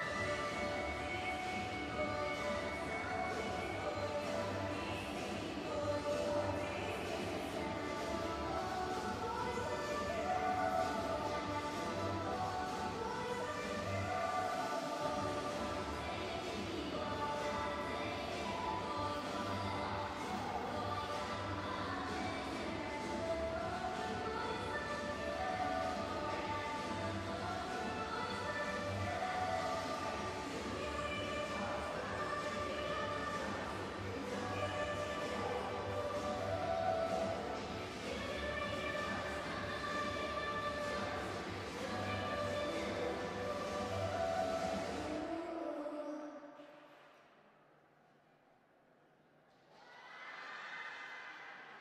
아!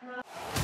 Bye.